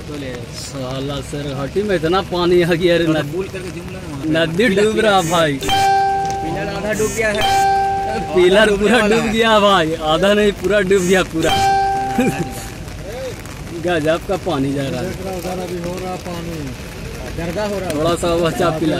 Photo ले साला sir हटी में इतना पानी आ गया रे नदी डूब रहा भाई। पिलर आधा डूब गया है। पिलर पूरा डूब गया भाई आधा नहीं पूरा डूब गया पूरा। गजब का पानी जा रहा है। हो रहा पानी। हो रहा है। थोड़ा सा बचा पिला।